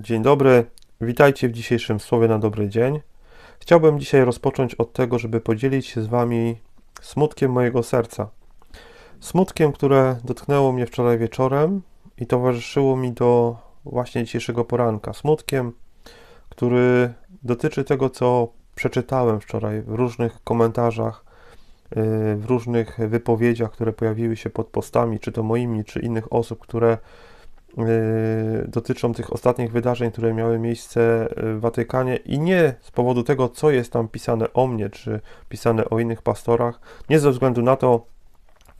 Dzień dobry, witajcie w dzisiejszym Słowie na dobry dzień. Chciałbym dzisiaj rozpocząć od tego, żeby podzielić się z Wami smutkiem mojego serca. Smutkiem, które dotknęło mnie wczoraj wieczorem i towarzyszyło mi do właśnie dzisiejszego poranka. Smutkiem, który dotyczy tego, co przeczytałem wczoraj w różnych komentarzach, yy, w różnych wypowiedziach, które pojawiły się pod postami, czy to moimi, czy innych osób, które dotyczą tych ostatnich wydarzeń, które miały miejsce w Watykanie i nie z powodu tego, co jest tam pisane o mnie, czy pisane o innych pastorach, nie ze względu na to,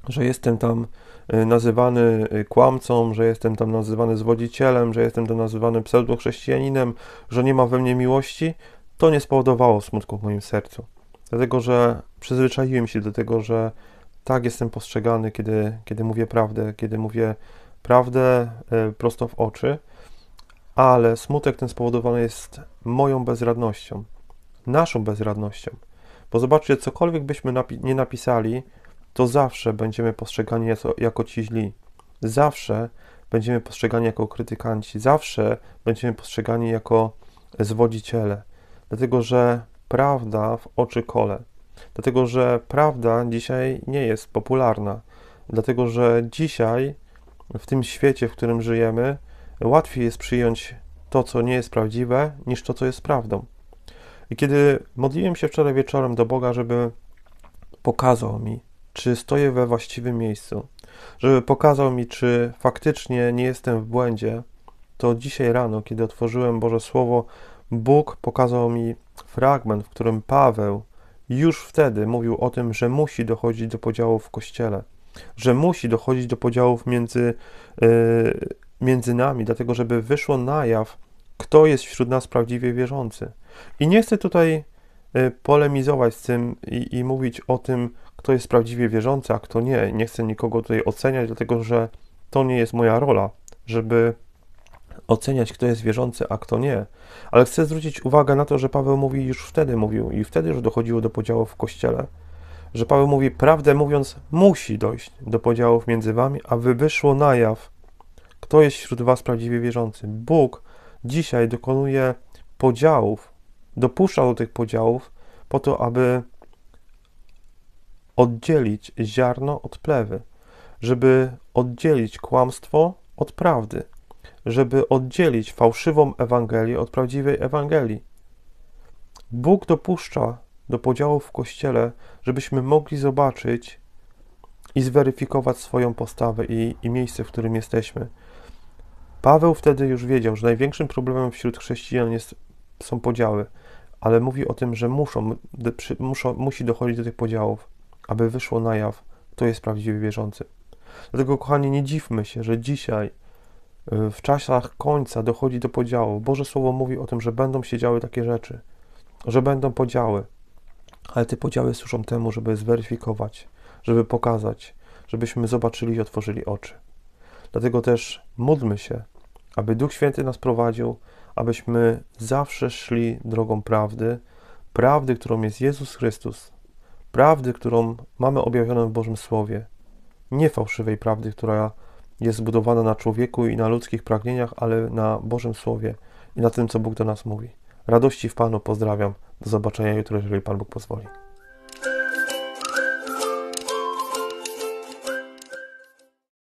że jestem tam yy, nazywany kłamcą, że jestem tam nazywany zwodzicielem, że jestem tam nazywany pseudochrześcijaninem, że nie ma we mnie miłości, to nie spowodowało smutku w moim sercu. Dlatego, że przyzwyczaiłem się do tego, że tak jestem postrzegany, kiedy, kiedy mówię prawdę, kiedy mówię prawdę e, prosto w oczy, ale smutek ten spowodowany jest moją bezradnością, naszą bezradnością. Bo zobaczcie, cokolwiek byśmy napi nie napisali, to zawsze będziemy postrzegani jako, jako ci źli. Zawsze będziemy postrzegani jako krytykanci, zawsze będziemy postrzegani jako zwodziciele. Dlatego, że prawda w oczy kole. Dlatego, że prawda dzisiaj nie jest popularna. Dlatego, że dzisiaj w tym świecie, w którym żyjemy, łatwiej jest przyjąć to, co nie jest prawdziwe, niż to, co jest prawdą. I kiedy modliłem się wczoraj wieczorem do Boga, żeby pokazał mi, czy stoję we właściwym miejscu, żeby pokazał mi, czy faktycznie nie jestem w błędzie, to dzisiaj rano, kiedy otworzyłem Boże Słowo, Bóg pokazał mi fragment, w którym Paweł już wtedy mówił o tym, że musi dochodzić do podziałów w kościele, że musi dochodzić do podziałów między, yy, między nami, dlatego żeby wyszło na jaw, kto jest wśród nas prawdziwie wierzący. I nie chcę tutaj yy, polemizować z tym i, i mówić o tym, kto jest prawdziwie wierzący, a kto nie. Nie chcę nikogo tutaj oceniać, dlatego że to nie jest moja rola, żeby oceniać, kto jest wierzący, a kto nie. Ale chcę zwrócić uwagę na to, że Paweł mówi już wtedy mówił i wtedy już dochodziło do podziałów w kościele, że Paweł mówi, prawdę mówiąc, musi dojść do podziałów między wami, aby wyszło na jaw, kto jest wśród was prawdziwie wierzący. Bóg dzisiaj dokonuje podziałów, dopuszcza do tych podziałów po to, aby oddzielić ziarno od plewy, żeby oddzielić kłamstwo od prawdy, żeby oddzielić fałszywą Ewangelię od prawdziwej Ewangelii. Bóg dopuszcza do podziałów w Kościele, żebyśmy mogli zobaczyć i zweryfikować swoją postawę i, i miejsce, w którym jesteśmy. Paweł wtedy już wiedział, że największym problemem wśród chrześcijan jest, są podziały, ale mówi o tym, że muszą, muszą, musi dochodzić do tych podziałów, aby wyszło na jaw, kto jest prawdziwie wierzący. Dlatego, kochani, nie dziwmy się, że dzisiaj w czasach końca dochodzi do podziału. Boże Słowo mówi o tym, że będą się działy takie rzeczy, że będą podziały, ale te podziały służą temu, żeby zweryfikować, żeby pokazać, żebyśmy zobaczyli i otworzyli oczy. Dlatego też módlmy się, aby Duch Święty nas prowadził, abyśmy zawsze szli drogą prawdy, prawdy, którą jest Jezus Chrystus, prawdy, którą mamy objawioną w Bożym Słowie, nie fałszywej prawdy, która jest zbudowana na człowieku i na ludzkich pragnieniach, ale na Bożym Słowie i na tym, co Bóg do nas mówi. Radości w Panu pozdrawiam. Do zobaczenia jutro, jeżeli Pan Bóg pozwoli.